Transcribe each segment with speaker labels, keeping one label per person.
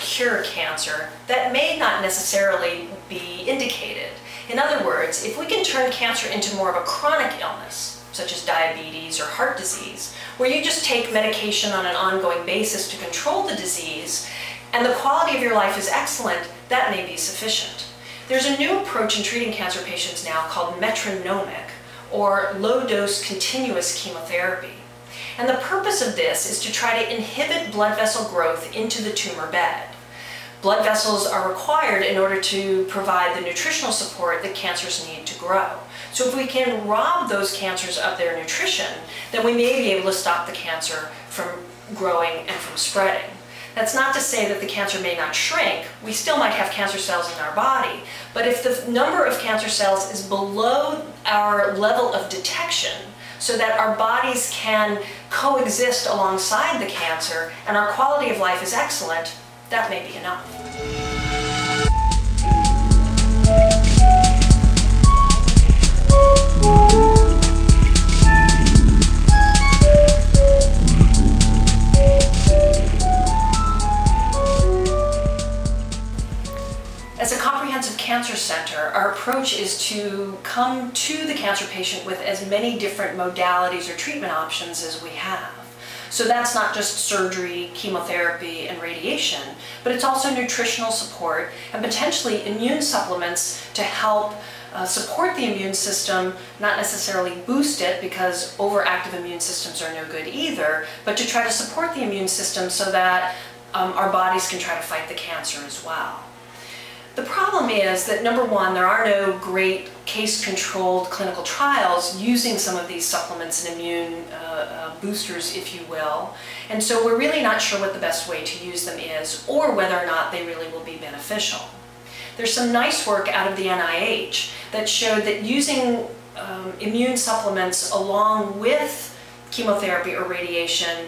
Speaker 1: cure cancer that may not necessarily be indicated. In other words, if we can turn cancer into more of a chronic illness, such as diabetes or heart disease, where you just take medication on an ongoing basis to control the disease, and the quality of your life is excellent, that may be sufficient. There's a new approach in treating cancer patients now called metronomic, or low-dose continuous chemotherapy. And the purpose of this is to try to inhibit blood vessel growth into the tumor bed. Blood vessels are required in order to provide the nutritional support that cancers need to grow. So if we can rob those cancers of their nutrition, then we may be able to stop the cancer from growing and from spreading. That's not to say that the cancer may not shrink. We still might have cancer cells in our body. But if the number of cancer cells is below our level of detection, so that our bodies can coexist alongside the cancer and our quality of life is excellent, that may be enough. Cancer center, our approach is to come to the cancer patient with as many different modalities or treatment options as we have. So that's not just surgery, chemotherapy, and radiation, but it's also nutritional support and potentially immune supplements to help uh, support the immune system, not necessarily boost it because overactive immune systems are no good either, but to try to support the immune system so that um, our bodies can try to fight the cancer as well. The problem is that number one, there are no great case-controlled clinical trials using some of these supplements and immune uh, uh, boosters, if you will. And so we're really not sure what the best way to use them is or whether or not they really will be beneficial. There's some nice work out of the NIH that showed that using um, immune supplements along with chemotherapy or radiation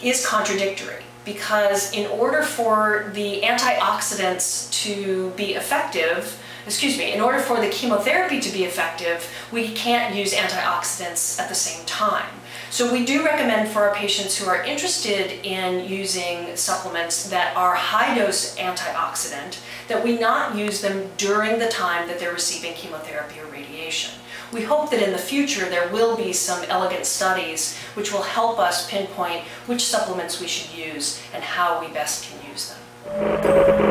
Speaker 1: is contradictory because in order for the antioxidants to be effective, excuse me, in order for the chemotherapy to be effective, we can't use antioxidants at the same time. So we do recommend for our patients who are interested in using supplements that are high-dose antioxidant that we not use them during the time that they're receiving chemotherapy or radiation. We hope that in the future there will be some elegant studies which will help us pinpoint which supplements we should use and how we best can use them.